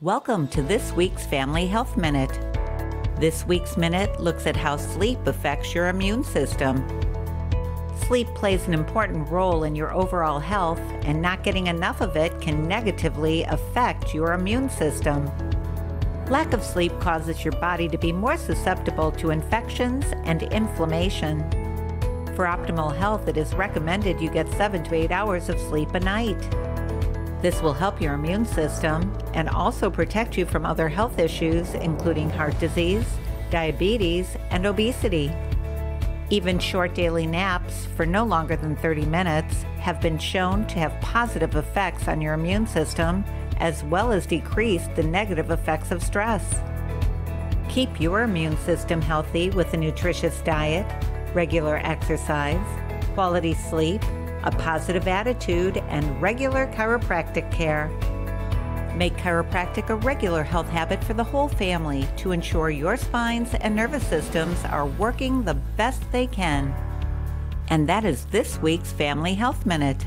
Welcome to this week's Family Health Minute. This week's minute looks at how sleep affects your immune system. Sleep plays an important role in your overall health, and not getting enough of it can negatively affect your immune system. Lack of sleep causes your body to be more susceptible to infections and inflammation. For optimal health, it is recommended you get 7 to 8 hours of sleep a night. This will help your immune system and also protect you from other health issues, including heart disease, diabetes, and obesity. Even short daily naps for no longer than 30 minutes have been shown to have positive effects on your immune system as well as decrease the negative effects of stress. Keep your immune system healthy with a nutritious diet, regular exercise, quality sleep, a positive attitude, and regular chiropractic care. Make chiropractic a regular health habit for the whole family to ensure your spines and nervous systems are working the best they can. And that is this week's Family Health Minute.